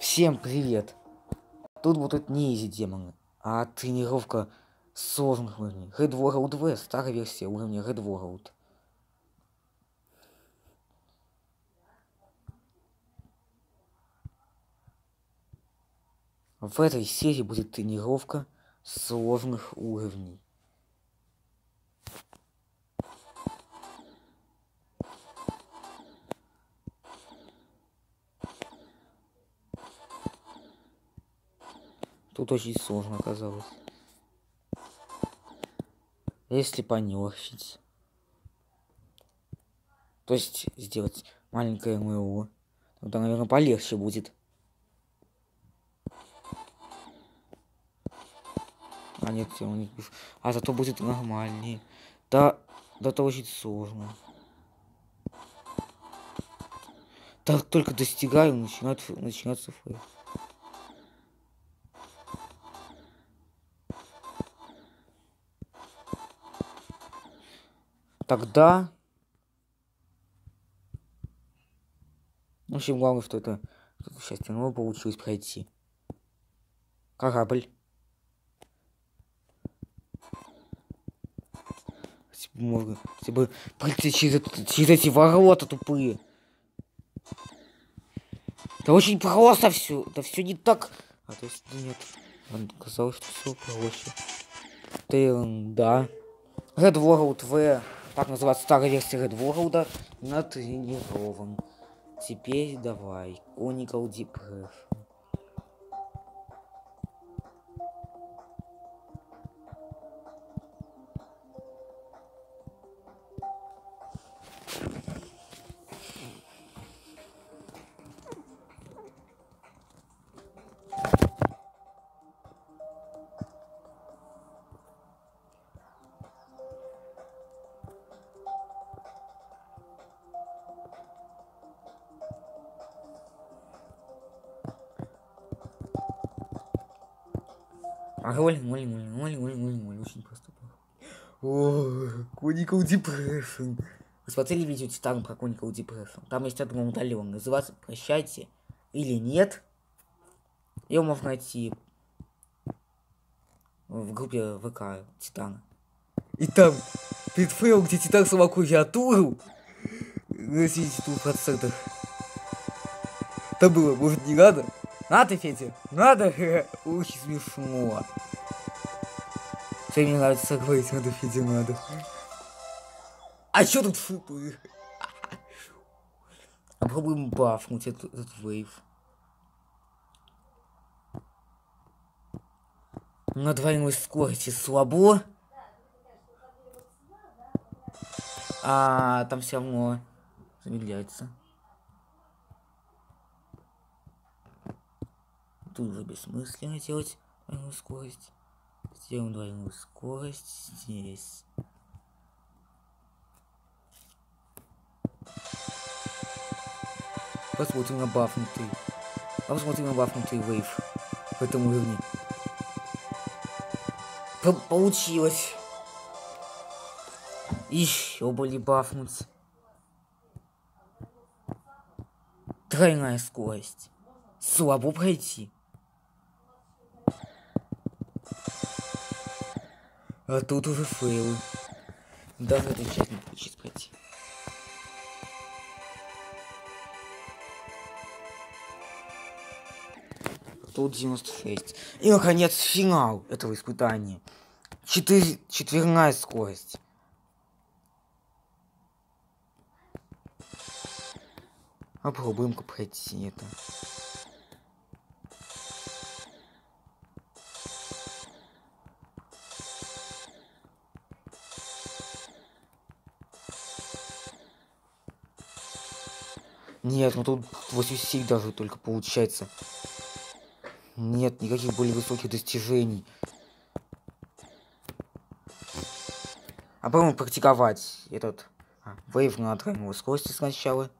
Всем привет! Тут будут не изи демоны, а тренировка сложных уровней. Red World V, старая версия уровня Red World. В этой серии будет тренировка сложных уровней. Тут очень сложно оказалось. Если понерфить. То есть сделать маленькое МО. Тогда, наверное, полегче будет. А нет, я не пишу. А зато будет нормальнее. Да, да это очень сложно. Так только достигаю, начинает, начинается fail. Тогда... В общем, главное, что это, счастье. Но получилось пройти. Корабль. Если бы, можно, если бы пройти через, через эти ворота тупые. Это очень просто все. Это все не так. А то есть нет. Казалось, что все проще. Ты, да. Red World V так называется старая версия Red World, натренирован. Теперь давай, Conical Deep А роль, моль, моль, моль, моль, моль, моль, очень просто О, Коникал Депрессион. Вы смотрели видео Титан про Коникал Депрессион? Там есть одно удаленно. Называется «Прощайте» или «Нет». Ее можно найти в группе ВК Титана. И там предфейл, где Титан сама клавиатуру на 72%. Там было, может, не надо? Надо, Федя? Надо? Очень смешно. Все мне нравится говорить, надо, Федя, надо. А чё тут шипы? Попробуем бафнуть этот, этот вейв. На двойной скорости слабо. А там все равно замедляется. Тут уже бессмысленно делать двойную скорость. Сделаем двойную скорость здесь. Посмотрим на бафнутый. А посмотрим на бафнутый вейв в этом уровне. П получилось. Еще были бафнуть. Тройная скорость. Слабо пройти. А тут уже фейлы. Даже этой часть не получится пройти. Тут 96. И, наконец, финал этого испытания. Четыре... Четверная скорость. Попробуем-ка пройти это. Нет, ну тут 87 даже только получается. Нет, никаких более высоких достижений. А будем практиковать этот а, вейв на тройной скорости сначала.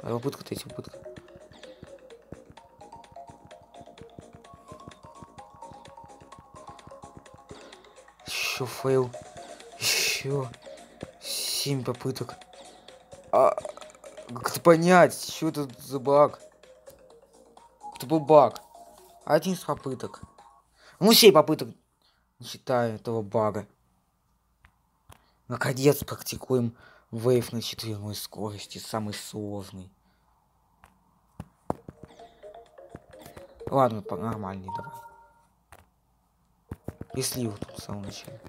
А попытка третья попытка. Еще fail. Еще семь попыток. А как это понять, что это за баг? Это был баг. Один из попыток. Ну, семь попыток. Не считаю этого бага. Наконец практикуем wave на четверной скорости, самый сложный. Ладно, нормальный давай. Если вот тут в самом начале.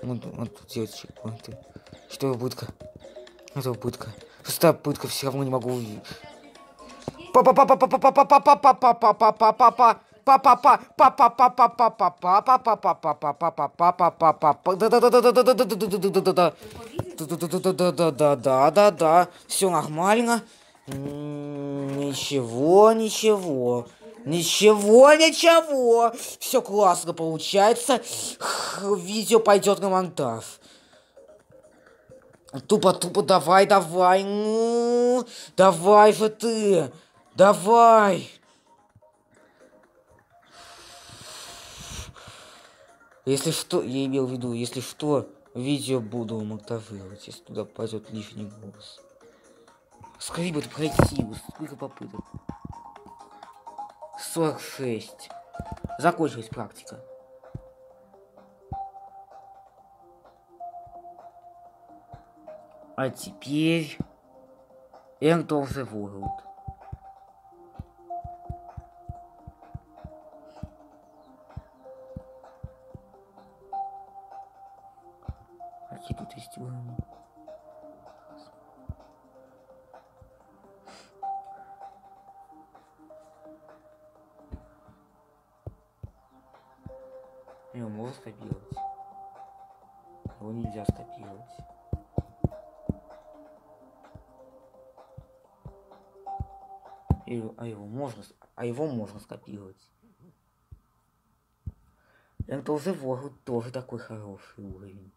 Вот, вот тут делать чекпоинты. Что пытка? Это пытка. Шестая пытка все равно не могу. Папа, папа, папа, папа, папа, папа, папа, папа, папа. Папа, папа, папа, папа, папа, папа, папа, папа, папа, папа, папа, да, да, да, да, да, да, да, да, да, да, да, да, да, да, да, да, все нормально. Ничего, ничего. Ничего, ничего. Все классно получается. Видео пойдет на монтаж. Тупо, тупо, давай, давай. Ну, давай же ты. Давай. Если что, я имел в виду, если что, видео буду монтажировать, если туда пойдет лишний голос. Скорее бы это пройти, сколько попыток. 46. Закончилась практика. А теперь End of the World. И, а его можно, а его можно скопировать. Это уже World тоже такой хороший уровень.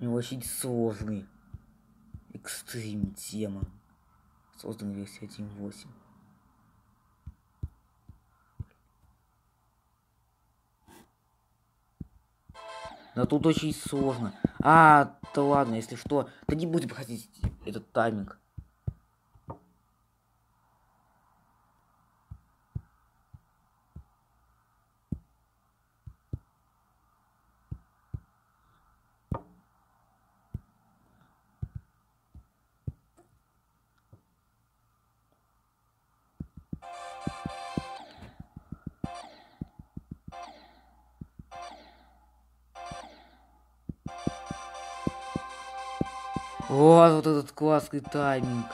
И очень сложный. Экстрим тема. Создан версия 1.8. Да тут очень сложно. А, да ладно, если что. Да не будем проходить этот тайминг. Вот, вот этот классный тайминг.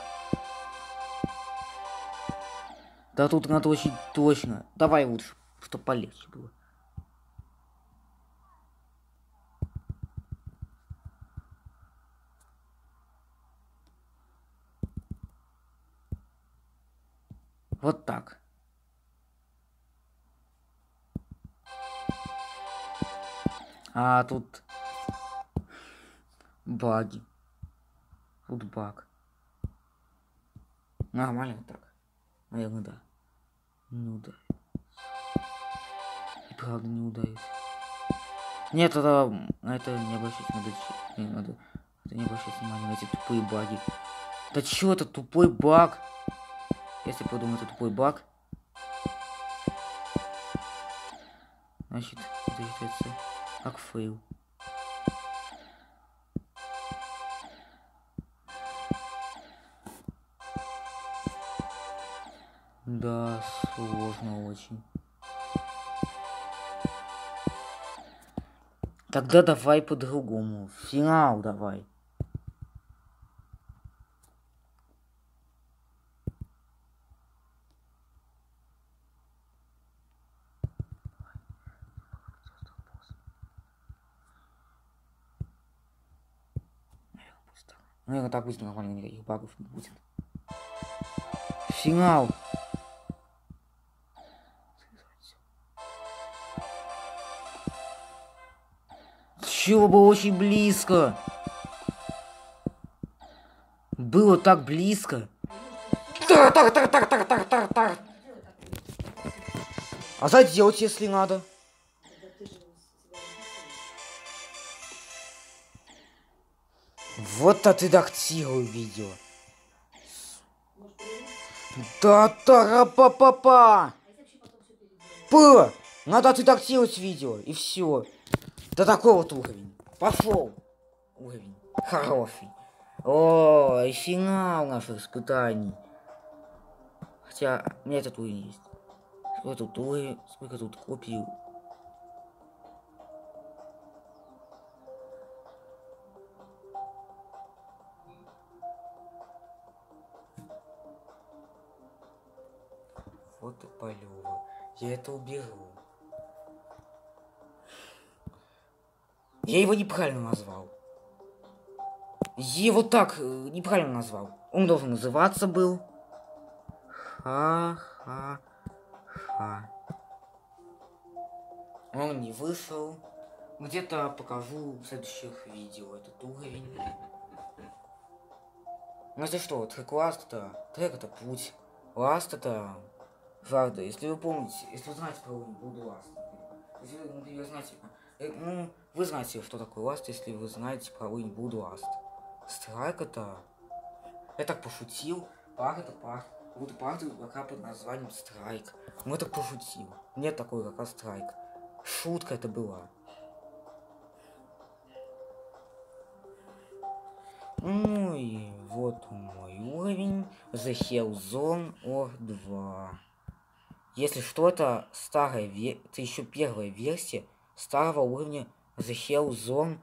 Да тут надо очень точно. Давай лучше, чтобы полегче было. Вот так. А тут баги. Тут баг. Нормально так. Наверное, да. Не ударит. И правда не ударит. Нет, это, на это не обращать надо. Не надо. Это не обращать внимания на эти тупые баги. Да чё это тупой баг? Если подумать, это тупой баг. Значит, это считается как fail. Очень. Тогда давай по-другому. Финал давай. Наверное, так будет нормально, никаких багов не будет. Финал. Чего было очень близко. Было так близко. А заделать, если надо. Вот а ты редактирую видео. Да, тара па па па П! Надо отредактировать видео, и все. Да такой вот уровень. Пошел. Уровень. Хороший. О, и финал наших испытаний. Хотя, у меня этот уровень есть. Сколько тут уровень, сколько тут копий Вот и полево. Я это уберу. Я его неправильно назвал. Его так э, неправильно назвал. Он должен называться был. Ха-ха-ха. Он не вышел. Где-то покажу в следующих видео этот уровень. Ну это что, трек ласт это, трек это путь. Ласт это Правда, если вы помните, если вы знаете про Буду Ласт, если вы, например, знаете, э, ну, вы знаете, что такое Ласт, если вы знаете про Буду Ласт. Страйк это... Я так пошутил, пар это пар. Вот пар игрока под названием Страйк. Ну, я так пошутил. Нет такой игрока Страйк. Шутка это была. Ну и вот мой уровень. The Hell Zone or 2. Если что-то старая, это еще первая версия старого уровня The Hell Zone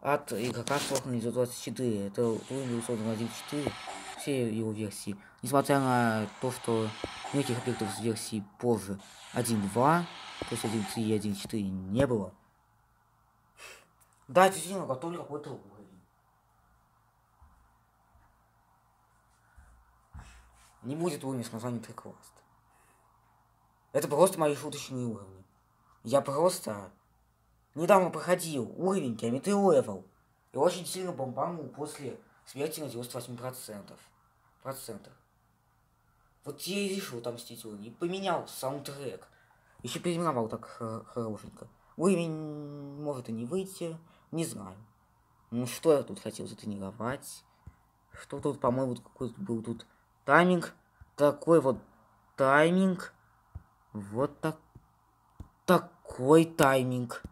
от игрока Сорокна 924. Это уровень 914, все его версии. Несмотря на то, что неких объектов с версии позже 1.2, то есть 1.3 и 1.4 не было. Да, действительно, готовлю какой-то уровень. Не будет уровня с названием Track Lust. Это просто мои шуточные уровни. Я просто недавно проходил уровень геометрии level. И очень сильно бомбанул после смерти на 98%. Процентов. Вот я и решил отомстить уровень. И поменял саундтрек. Еще переименовал так хорошенько. Уровень может и не выйти. Не знаю. Ну что я тут хотел затренировать? Что тут, по-моему, какой-то был тут тайминг. Такой вот тайминг. Вот так... такой тайминг.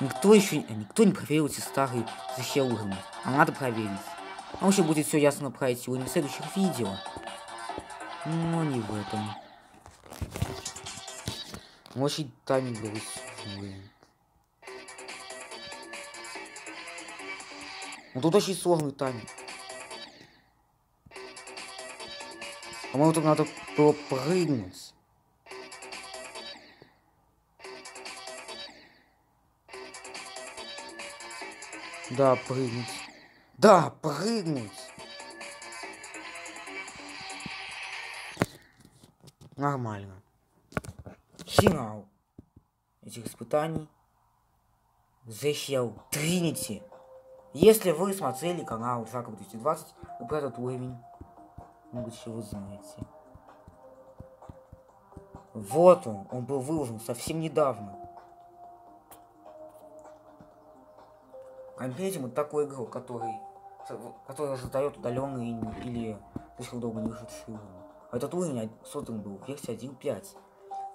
Никто еще никто не проверил эти старые захеуры. А надо проверить. А вообще будет все ясно про эти уровни в следующих видео. Но не в этом. Очень тайминг был Ну тут очень сложный тайминг. По-моему, тут надо было прыгнуть. Да, прыгнуть. Да, прыгнуть. Нормально. Финал этих испытаний. The Hell Trinity. Если вы смотрели канал Жака 220, вы про этот уровень много чего знаете. Вот он, он был выложен совсем недавно. Конкретно вот такой игрок, который, который создает удаленный или слишком долго не вышедший уровень. Этот уровень создан был в версии 1.5.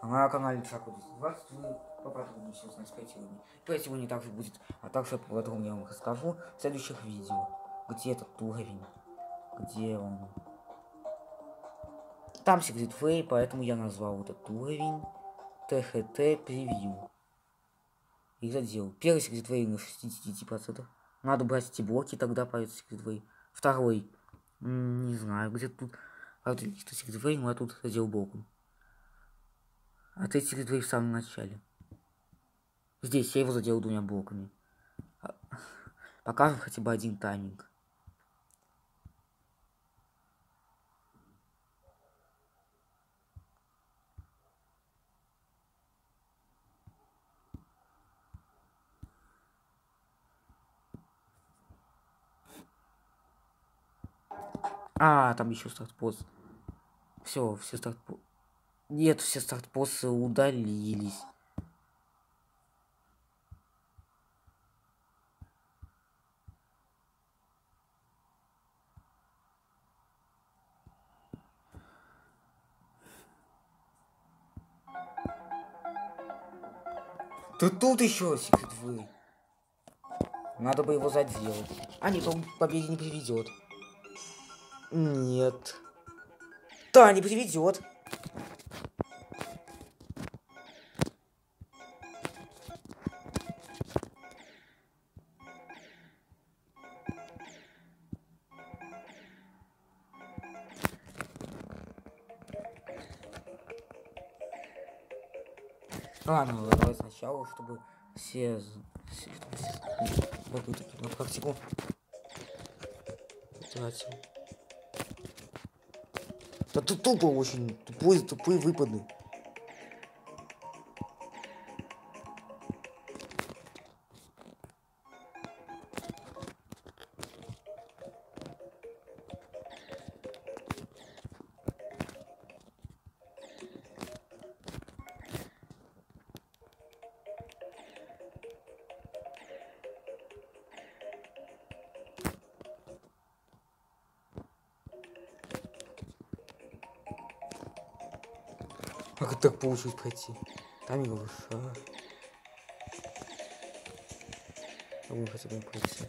А на канале Жака 220 вы поподробнее узнать про эти уровни. Про эти уровни также будет, а также поподробнее я вам расскажу в следующих видео. Где этот уровень, где он. Там секрет фей, поэтому я назвал этот уровень ТХТ превью. И задел. Первый секрет фей на 65%. Надо брать эти блоки, тогда появится секрет фей. Второй. Не знаю, где тут. А тут секрет фей, но я тут задел блоком. А третий секрет фей в самом начале. Здесь я его задел двумя блоками. А, покажем хотя бы один тайминг. А, там еще старт-пост. Все, все старт Нет, все старт-посты удалились. Тут тут еще секрет вы. Надо бы его заделать. А нет, он к победе не приведет. Нет. Да, не приведет. Ладно, давай сначала, чтобы все, все, чтобы все попытки на практику тратил. Да тут тупо очень, тупой, тупые выпады. Как так получилось пройти? Там его шар. Мы хотя бы пройти.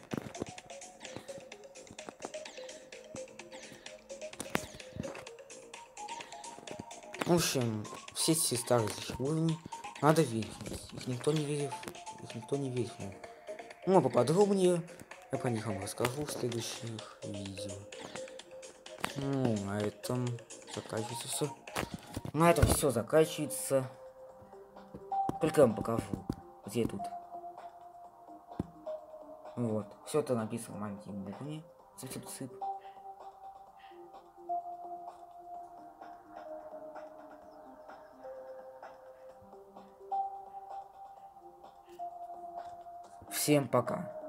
В общем, все эти старые уровни надо верить. Их никто не верит. Их никто не верит. Ну, а поподробнее я про них вам расскажу в следующих видео. Ну, на этом заканчивается все. На этом все заканчивается. Только я вам покажу, где тут. Вот. Все это написано маленькими буквами. Цып-цып-цып. Всем пока.